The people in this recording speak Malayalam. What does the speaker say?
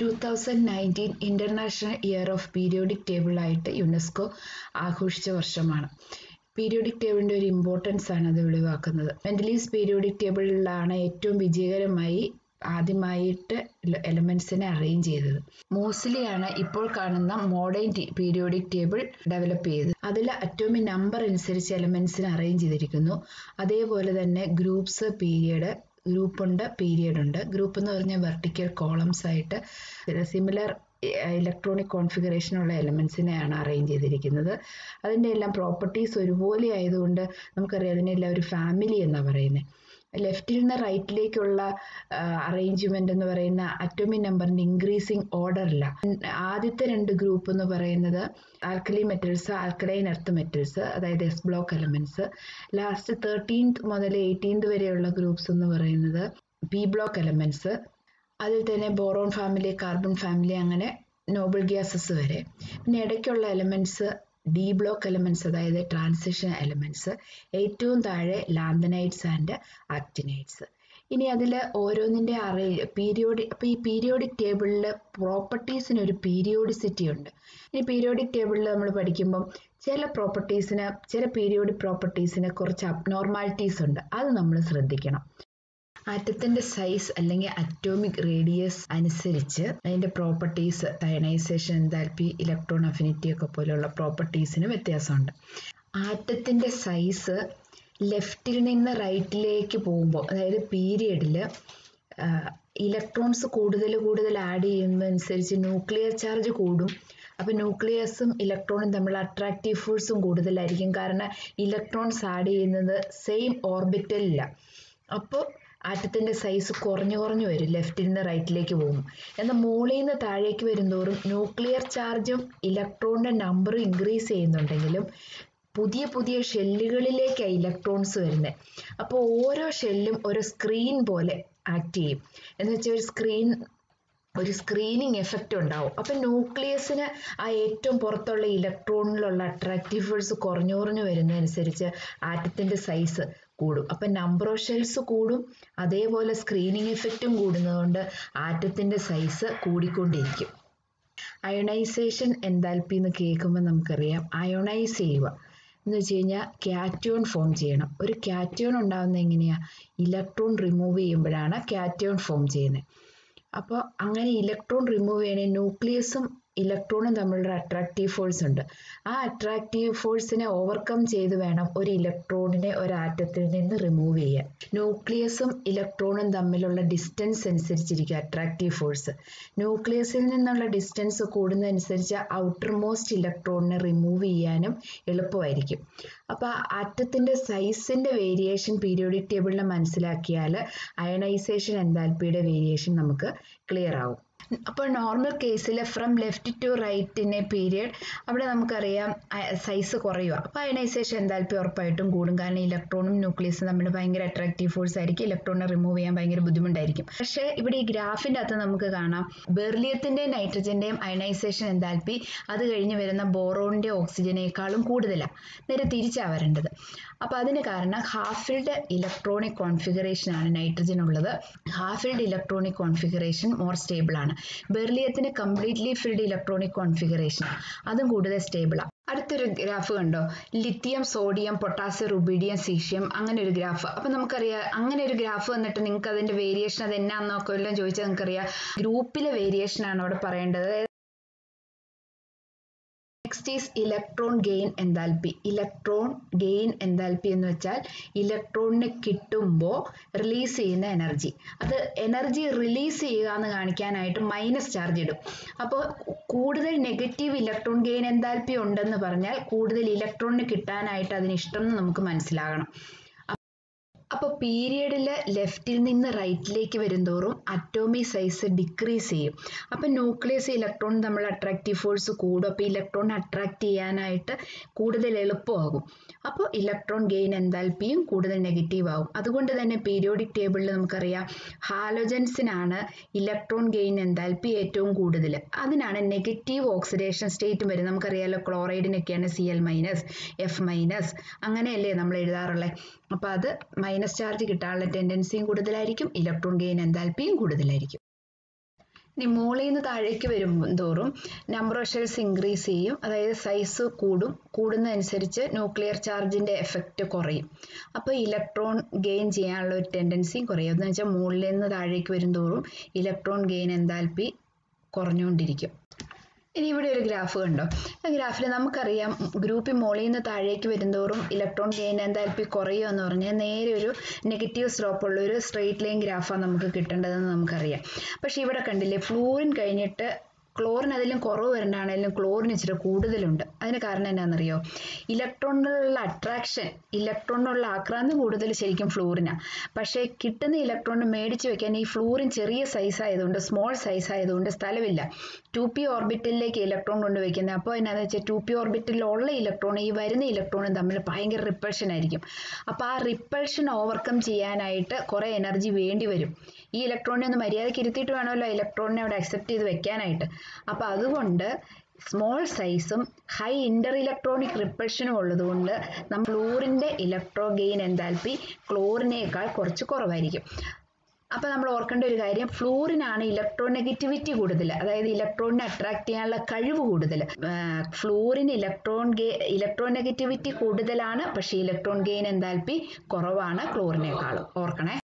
Two thousand nineteen international year of periodic ടേബിളായിട്ട് UNESCO ആഘോഷിച്ച വർഷമാണ്. പീരിയോഡിക് ടേബിളിന്റെ ഒരു ഇമ്പോർട്ടൻസ് ആണ് അത് വെളിവാക്കുന്നത്. മെന്റലീസ് പീരിയോഡിക് ടേബിളിലാണ് ഏറ്റവും വിജയകരമായി ആദ്യമായിട്ട് എലമെൻസിനെ അറേഞ്ച് ചെയ്തത്. മോസ്ലി ആണ് ഇപ്പോൾ കാണുന്ന മോഡേൺ പീരിയോഡിക് ടേബിൾ ഡെവലപ്പ് ചെയ്തത്. അതിൽ അറ്റോമിക് നമ്പർ അനുസരിച്ച് എലമെൻസിനെ അറേഞ്ച് ചെയ്തിരിക്കുന്നു. അതേപോലെ തന്നെ ഗ്രൂപ്പ്സ് പീരിയഡ് ഗ്രൂപ്പ് ഉണ്ട് പീരിയഡ് ഉണ്ട് ഗ്രൂപ്പ് എന്ന് പറഞ്ഞാൽ വെർട്ടിക്കൽ കോളംസ് ആയിട്ട് സിമിലർ ഇലക്ട്രോണിക് കോൺഫിഗറേഷനുള്ള എലമെൻസിനെയാണ് അറേഞ്ച് ചെയ്തിരിക്കുന്നത്. അതിന്റെ എല്ലാം പ്രോപ്പർട്ടീസ് ഒരുപോലെ ആയതുകൊണ്ട് നമുക്കറിയാം അതിനെല്ലാം ഒരു ഫാമിലി എന്നാണ് പറയുന്നത് ലെഫ്റ്റിൽ നിന്ന് റൈറ്റിലേക്കുള്ള അറേഞ്ച്മെന്റ് എന്ന് പറയുന്ന അറ്റോമിക് നമ്പറിന്റെ ഇൻക്രീസിങ് ഓർഡറില്ല ആദ്യത്തെ രണ്ട് ഗ്രൂപ്പ് എന്ന് പറയുന്നത് alkali metals alkaline earth metals അതായത് S block elements last thirteenth മുതൽ എയ്റ്റീൻത് വരെയുള്ള ഗ്രൂപ്പ്സ് എന്ന് പറയുന്നത് പി ബ്ലോക്ക് എലമെന്റ്സ് അതിൽ തന്നെ ബോറോൺ ഫാമിലി കാർബൺ ഫാമിലി അങ്ങനെ നോബിൾ ഗ്യാസസ് വരെ. പിന്നെ ഇടയ്ക്കുള്ള എലമെന്റ്സ് ഡി ബ്ലോക്ക് എലമെന്റ്സ് അതായത് ട്രാൻസിഷൻ എലമെന്റ്സ് ഏറ്റവും താഴെ ലാന്തനൈറ്റ്സ് ആൻഡ് ആക്ടിനൈറ്റ്സ് ഇനി അതിൽ ഓരോന്നിന്റെ അറേ പീരിയോഡിക് അപ്പോൾ ഈ പീരിയോഡിക് ടേബിളിൽ പ്രോപ്പർട്ടീസിന് ഒരു പീരിയോഡിസിറ്റി ഉണ്ട്. ഇനി പീരിയോഡിക് ടേബിളിൽ നമ്മൾ പഠിക്കുമ്പം ചില പ്രോപ്പർട്ടീസിന് ചില പീരിയോഡിക് പ്രോപ്പർട്ടീസിന് കുറച്ച് അബ്നോർമാലിറ്റീസ് ഉണ്ട്. അത് നമ്മൾ ശ്രദ്ധിക്കണം. ആറ്റത്തിന്റെ സൈസ് അല്ലെങ്കിൽ അറ്റോമിക് റേഡിയസ് അനുസരിച്ച് അതിന്റെ properties ionisation enthalpy electron affinity ഒക്കെ പോലെയുള്ള പ്രോപ്പർട്ടീസിന് വ്യത്യാസമുണ്ട്. ആറ്റത്തിന്റെ സൈസ് ലെഫ്റ്റിൽ നിന്ന് റൈറ്റിലേക്ക് പോകുമ്പോൾ അതായത് പീരിയഡിൽ ഇലക്ട്രോൺസ് കൂടുതൽ കൂടുതൽ ആഡ് ചെയ്യുന്നതനുസരിച്ച് ന്യൂക്ലിയർ ചാർജ് കൂടും. അപ്പോൾ ന്യൂക്ലിയസും ഇലക്ട്രോണും തമ്മിൽ അട്രാക്റ്റീവ് ഫോഴ്സും കൂടുതലായിരിക്കും. കാരണം ഇലക്ട്രോൺസ് ആഡ് ചെയ്യുന്നത് സെയിം ഓർബിറ്റലില്ല അപ്പോൾ ആറ്റത്തിന്റെ സൈസ് കുറഞ്ഞു കുറഞ്ഞു വരും. ലെഫ്റ്റിൽ നിന്ന് റൈറ്റിലേക്ക് പോകും. എന്നാൽ മുകളിൽ നിന്ന് താഴേക്ക് വരുന്തോറും ന്യൂക്ലിയർ ചാർജും ഇലക്ട്രോണിന്റെ നമ്പറും ഇൻക്രീസ് ചെയ്യുന്നുണ്ടെങ്കിലും പുതിയ പുതിയ ഷെല്ലുകളിലേക്കാണ് ഇലക്ട്രോൺസ് വരുന്നത് അപ്പോൾ ഓരോ ഷെല്ലും ഒരു സ്ക്രീൻ പോലെ ആക്ട് ചെയ്യും. എന്ന് വെച്ചാൽ ഒരു സ്ക്രീൻ ഒരു സ്ക്രീനിങ് എഫക്റ്റ് ഉണ്ടാവും. അപ്പം ന്യൂക്ലിയസിന് ആ ഏറ്റവും പുറത്തുള്ള ഇലക്ട്രോണിലുള്ള അട്രാക്റ്റീവ് ഫോഴ്സ് കുറഞ്ഞു കുറഞ്ഞു വരുന്നതനുസരിച്ച് ആറ്റത്തിന്റെ സൈസ് കൂടും. അപ്പം നമ്പർ ഓഫ് ഷെൽസ് കൂടും. അതേപോലെ സ്ക്രീനിങ് എഫക്റ്റും കൂടുന്നതുകൊണ്ട് ആറ്റത്തിന്റെ സൈസ് കൂടിക്കൊണ്ടിരിക്കും. അയണൈസേഷൻ എന്താൽപ്പി എന്ന് കേൾക്കുമ്പോൾ നമുക്കറിയാം. അയോണൈസ് ചെയ്യുക. എന്ന് വെച്ച് കഴിഞ്ഞാൽ കാറ്റോൺ ഫോം ചെയ്യണം. ഒരു കാറ്റോൺ ഉണ്ടാകുന്നത് എങ്ങനെയാണ് ഇലക്ട്രോൺ റിമൂവ് ചെയ്യുമ്പോഴാണ് കാറ്റോൺ ഫോം ചെയ്യുന്നത്. അപ്പോൾ അങ്ങനെ ഇലക്ട്രോൺ റിമൂവ് ചെയ്യണേ ന്യൂക്ലിയസും ഇലക്ട്രോണും തമ്മിലുള്ള അട്രാക്റ്റീവ് ഫോഴ്സ് ഉണ്ട്. ആ അട്രാക്റ്റീവ് ഫോഴ്സിനെ ഓവർകം ചെയ്ത് വേണം ഒരു ഇലക്ട്രോണിനെ ഒരു ആറ്റത്തിൽ നിന്ന് റിമൂവ് ചെയ്യാൻ. ന്യൂക്ലിയസും ഇലക്ട്രോണും തമ്മിലുള്ള ഡിസ്റ്റൻസ് അനുസരിച്ചിരിക്കും അട്രാക്റ്റീവ് ഫോഴ്സ് ന്യൂക്ലിയസിൽ നിന്നുള്ള ഡിസ്റ്റൻസ് കൂടുന്നതനുസരിച്ച് ഔട്ടർ മോസ്റ്റ് ഇലക്ട്രോണിനെ റിമൂവ് ചെയ്യാനും എളുപ്പമായിരിക്കും. അപ്പോൾ ആറ്റത്തിന്റെ സൈസിന്റെ വേരിയേഷൻ പീരിയോഡിക് ടേബിളിനെ മനസ്സിലാക്കിയാൽ അയണൈസേഷൻ എന്താൽപ്പിയുടെ വേരിയേഷൻ നമുക്ക് ക്ലിയർ ആവും. അപ്പോൾ നോർമൽ കേസിൽ from left to right in a period അവിടെ നമുക്കറിയാം സൈസ് കുറയുക അപ്പോൾ അയണൈസേഷൻ എന്തായാലും ഉറപ്പായിട്ടും കൂടും. കാരണം ഇലക്ട്രോണും ന്യൂക്ലിയസും തമ്മിൽ ഭയങ്കര അട്രാക്റ്റീവ് ഫോഴ്സ് ആയിരിക്കും. ഇലക്ട്രോണിനെ റിമൂവ് ചെയ്യാൻ ഭയങ്കര ബുദ്ധിമുട്ടായിരിക്കും. പക്ഷേ ഇവിടെ ഈ ഗ്രാഫിന്റെ അകത്ത് നമുക്ക് കാണാം ബെർലിയത്തിന്റെയും നൈട്രജന്റെയും അയണൈസേഷൻ എന്താൽപ്പി അത് കഴിഞ്ഞ് വരുന്ന ബോറോണിന്റെ ഓക്സിജനേക്കാളും കൂടുതലാണ് നേരെ തിരിച്ചാണ് വരേണ്ടത്. അപ്പോൾ അതിന് കാരണം half filled filled electronic configuration ആണ് നൈട്രജൻ ഉള്ളത്. Half filled filled electronic configuration more stable ആണ്. ബെർലിയത്തിന് കംപ്ലീറ്റ്ലി ഫിൽഡ് ഇലക്ട്രോണിക് കോൺഫിഗറേഷൻ അതും കൂടുതൽ സ്റ്റേബിളാണ് അടുത്തൊരു ഗ്രാഫ് കണ്ടോ? Lithium sodium potassium rubidium caesium അങ്ങനെ ഒരു ഗ്രാഫ് അപ്പം നമുക്കറിയാം അങ്ങനെ ഒരു ഗ്രാഫ് വന്നിട്ട് നിങ്ങൾക്ക് അതിന്റെ വേരിയേഷൻ അത് എന്നാന്നൊക്കെ എല്ലാം ചോദിച്ചാൽ നിങ്ങൾക്കറിയാം ഗ്രൂപ്പിലെ വേരിയേഷൻ ആണ് അവിടെ പറയേണ്ടത്. Next is electron gain enthalpy electron gain enthalpy എന്ന് വെച്ചാൽ ഇലക്ട്രോണിനെ കിട്ടുമ്പോൾ റിലീസ് ചെയ്യുന്ന എനർജി അത് എനർജി റിലീസ് ചെയ്യുക എന്ന് കാണിക്കാനായിട്ട് മൈനസ് ചാർജ് ഇടും. അപ്പോൾ കൂടുതൽ നെഗറ്റീവ് ഇലക്ട്രോൺ ഗെയിൻ എന്താൽപി ഉണ്ടെന്ന് പറഞ്ഞാൽ കൂടുതൽ ഇലക്ട്രോണിന് കിട്ടാനായിട്ട് അതിന് ഇഷ്ടം എന്ന് നമുക്ക് മനസ്സിലാകണം. അപ്പോൾ പീരിയഡിൽ ലെഫ്റ്റിൽ നിന്ന് റൈറ്റിലേക്ക് വരുന്തോറും അറ്റോമിക് സൈസ് ഡിക്രീസ് ചെയ്യും. അപ്പോൾ ന്യൂക്ലിയസ് ഇലക്ട്രോൺ നമ്മൾ അട്രാക്റ്റീവ് ഫോഴ്സ് കൂടും. അപ്പോൾ ഇലക്ട്രോൺ അട്രാക്ട് ചെയ്യാനായിട്ട് കൂടുതൽ എളുപ്പമാകും. അപ്പോൾ ഇലക്ട്രോൺ ഗെയിൻ എന്താൽപ്പിയും കൂടുതൽ നെഗറ്റീവ് ആകും. അതുകൊണ്ട് തന്നെ പീരിയോഡിക് ടേബിളിൽ നമുക്കറിയാം ഹാലോജൻസിനാണ് ഇലക്ട്രോൺ ഗെയിൻ എന്താൽപ്പി ഏറ്റവും കൂടുതൽ. അതിനാണ് നെഗറ്റീവ് ഓക്സിഡേഷൻ സ്റ്റേറ്റും വരും നമുക്കറിയാലോ ക്ലോറൈഡിനൊക്കെയാണ് C L minus F minus അങ്ങനെയല്ലേ നമ്മൾ എഴുതാറുള്ളത് അപ്പോൾ അത് മൈനസ് ചാർജ് കിട്ടാനുള്ള ടെൻഡൻസിയും കൂടുതലായിരിക്കും ഇലക്ട്രോൺ ഗെയിൻ എന്താൽപ്പിയും കൂടുതലായിരിക്കും. ഇനി മുകളിൽ നിന്ന് താഴേക്ക് വരും തോറും നമ്പർ ഓഫ് ഷെൽസ് ഇൻക്രീസ് ചെയ്യും അതായത് സൈസ് കൂടും കൂടുന്നതനുസരിച്ച് ന്യൂക്ലിയർ ചാർജിന്റെ എഫക്റ്റ് കുറയും. അപ്പോൾ ഇലക്ട്രോൺ ഗെയിൻ ചെയ്യാനുള്ള ഒരു ടെൻഡൻസിയും കുറയും. എന്ന് വെച്ചാൽ മുകളിൽ നിന്ന് താഴേക്ക് വരും തോറും ഇലക്ട്രോൺ ഗെയിൻ എന്താൽപ്പി കുറഞ്ഞുകൊണ്ടിരിക്കും. ഇനി ഇവിടെ ഒരു ഗ്രാഫ് കണ്ടോ? ആ ഗ്രാഫിൽ നമുക്കറിയാം ഗ്രൂപ്പിൽ മുകളിൽ നിന്ന് താഴേക്ക് വരുന്തോറും ഇലക്ട്രോൺ ഗെയിൻ എന്താൽപ്പി കുറയുക എന്ന് പറഞ്ഞാൽ നേരെ ഒരു നെഗറ്റീവ് സ്ലോപ്പ് ഉള്ള ഒരു സ്ട്രെയിറ്റ് ലൈൻ ഗ്രാഫാണ് നമുക്ക് കിട്ടേണ്ടതെന്ന് നമുക്കറിയാം. പക്ഷേ ഇവിടെ കണ്ടില്ലേ ഫ്ലൂറിൻ കഴിഞ്ഞിട്ട് ക്ലോറിൻ അതിലും കുറവ് വരേണ്ടാണെങ്കിലും ക്ലോറിൻ ഇച്ചിരി കൂടുതലുണ്ട്. അതിന് കാരണം എന്നാണെന്നറിയോ ഇലക്ട്രോണിനുള്ള അട്രാക്ഷൻ ഇലക്ട്രോണിനുള്ള ആക്രാന്തി കൂടുതൽ ശരിക്കും ഫ്ലൂറിനാണ് പക്ഷേ കിട്ടുന്ന ഇലക്ട്രോൺ മേടിച്ച് വെക്കാൻ ഈ ഫ്ലൂറിൻ ചെറിയ സൈസ് ആയതുകൊണ്ട് സ്മോൾ സൈസ് ആയതുകൊണ്ട് സ്ഥലമില്ല. ടു പി ഓർബിറ്റലിലേക്ക് ഇലക്ട്രോൺ കൊണ്ടുവയ്ക്കുന്നത് അപ്പോൾ എന്നാന്ന് വെച്ചാൽ ടു പി ഓർബിറ്റലിലുള്ള ഇലക്ട്രോൺ ഈ വരുന്ന ഇലക്ട്രോണും തമ്മിൽ ഭയങ്കര റിപ്പൾഷൻ ആയിരിക്കും. അപ്പോൾ ആ റിപ്പൾഷൻ ഓവർകം ചെയ്യാനായിട്ട് കുറേ എനർജി വേണ്ടി വരും. ഈ ഇലക്ട്രോണിനെ ഒന്ന് മര്യാദയ്ക്ക് ഇരുത്തിയിട്ട് വേണമല്ലോ ഇലക്ട്രോണിനെ അവിടെ അക്സെപ്റ്റ് ചെയ്ത് വെക്കാനായിട്ട്. അപ്പോൾ അതുകൊണ്ട് സ്മോൾ സൈസും ഹൈ ഇന്റർ ഇലക്ട്രോണിക് റിപ്പൾഷനും ഉള്ളതുകൊണ്ട് നമ്മൾ ഫ്ലൂറിന്റെ ഇലക്ട്രോ ഗെയിൻ എന്താൽപ്പി ക്ലോറിനേക്കാൾ കുറച്ച് കുറവായിരിക്കും. അപ്പോൾ നമ്മൾ ഓർക്കേണ്ട ഒരു കാര്യം ഫ്ലൂറിനാണ് ഇലക്ട്രോ നെഗറ്റിവിറ്റി കൂടുതൽ അതായത് ഇലക്ട്രോണിനെ അട്രാക്ട് ചെയ്യാനുള്ള കഴിവ് കൂടുതൽ. ഫ്ലൂറിന് ഇലക്ട്രോൺ ഗെ ഇലക്ട്രോ നെഗറ്റിവിറ്റി കൂടുതലാണ് പക്ഷേ ഇലക്ട്രോൺ ഗെയിൻ എന്താൽപ്പി കുറവാണ് ക്ലോറിനേക്കാളും ഓർക്കണേ?